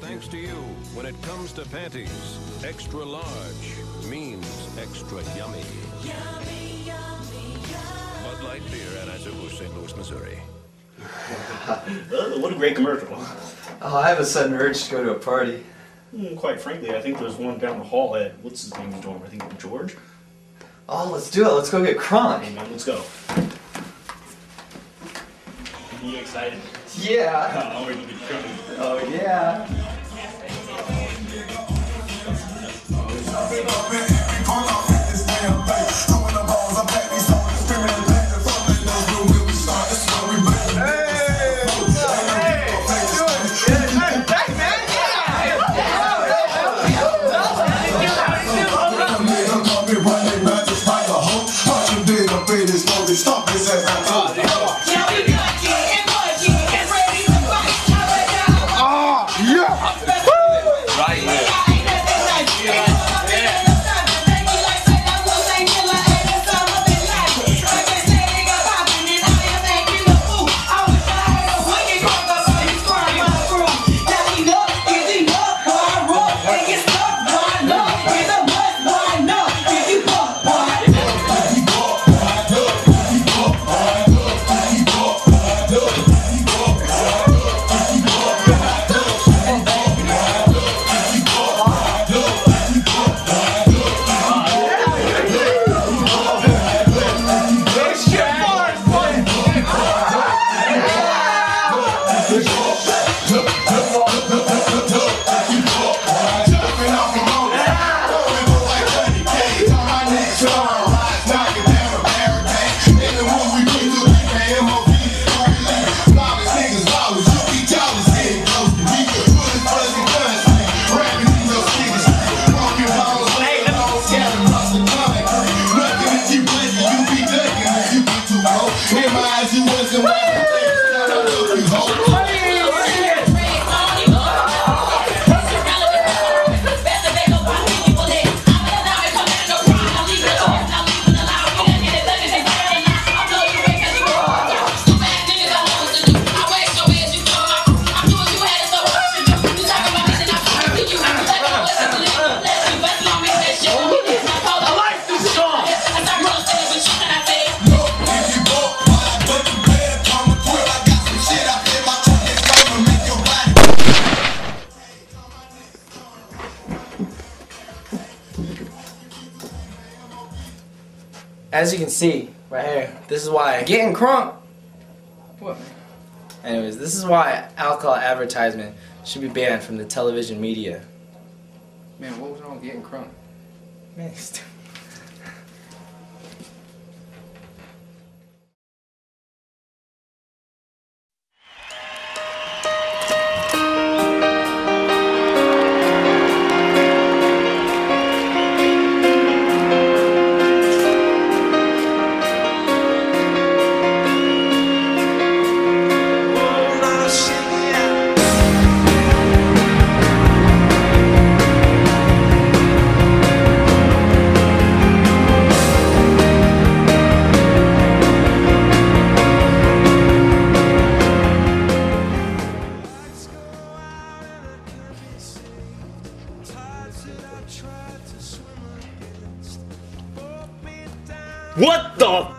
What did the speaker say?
thanks to you. When it comes to panties, extra large means extra yummy. Yummy, yummy, yummy. Bud Light Beer, Anheuser-Busch, St. Louis, Missouri. What a great commercial. Oh, I have a sudden urge to go to a party. Mm, Quite frankly, I think there's one down the hall at what's his name dorm. I think George. Oh, let's do it. Let's go get Hey man, let's go. Are You excited? Yeah. I'm ready to get crunk. Oh, yeah. I As you can see right here, this is why getting crunk. What? Anyways, this is why alcohol advertisement should be banned from the television media. Man, what was wrong with getting crunk? Man, What the